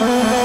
Oh.